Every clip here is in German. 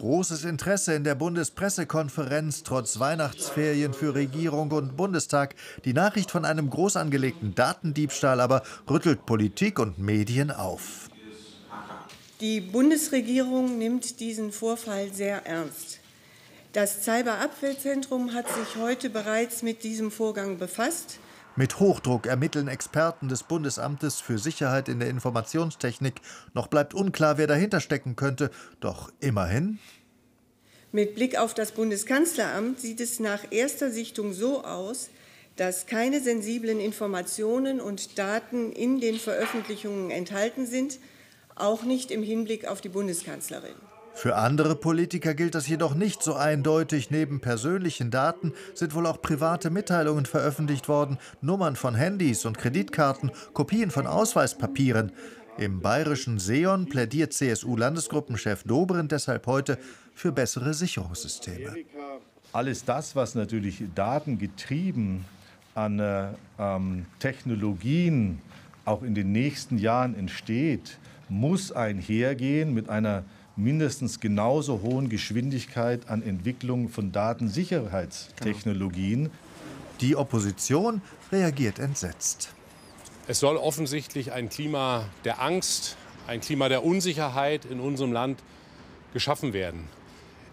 Großes Interesse in der Bundespressekonferenz trotz Weihnachtsferien für Regierung und Bundestag. Die Nachricht von einem groß angelegten Datendiebstahl aber rüttelt Politik und Medien auf. Die Bundesregierung nimmt diesen Vorfall sehr ernst. Das Cyberabwehrzentrum hat sich heute bereits mit diesem Vorgang befasst. Mit Hochdruck ermitteln Experten des Bundesamtes für Sicherheit in der Informationstechnik. Noch bleibt unklar, wer dahinter stecken könnte. Doch immerhin. Mit Blick auf das Bundeskanzleramt sieht es nach erster Sichtung so aus, dass keine sensiblen Informationen und Daten in den Veröffentlichungen enthalten sind, auch nicht im Hinblick auf die Bundeskanzlerin. Für andere Politiker gilt das jedoch nicht so eindeutig. Neben persönlichen Daten sind wohl auch private Mitteilungen veröffentlicht worden, Nummern von Handys und Kreditkarten, Kopien von Ausweispapieren. Im bayerischen Seon plädiert CSU-Landesgruppenchef Dobrindt deshalb heute für bessere Sicherungssysteme. Alles das, was natürlich datengetrieben an äh, ähm, Technologien auch in den nächsten Jahren entsteht, muss einhergehen mit einer mindestens genauso hohen Geschwindigkeit an Entwicklung von Datensicherheitstechnologien. Die Opposition reagiert entsetzt. Es soll offensichtlich ein Klima der Angst, ein Klima der Unsicherheit in unserem Land geschaffen werden.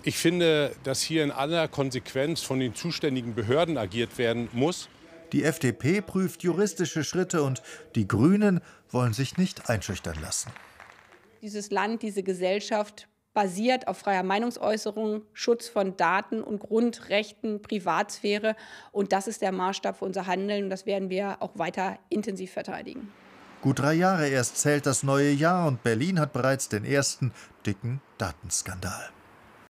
Ich finde, dass hier in aller Konsequenz von den zuständigen Behörden agiert werden muss. Die FDP prüft juristische Schritte und die Grünen wollen sich nicht einschüchtern lassen. Dieses Land, diese Gesellschaft basiert auf freier Meinungsäußerung, Schutz von Daten und Grundrechten, Privatsphäre. Und das ist der Maßstab für unser Handeln. Und das werden wir auch weiter intensiv verteidigen. Gut drei Jahre erst zählt das neue Jahr und Berlin hat bereits den ersten dicken Datenskandal.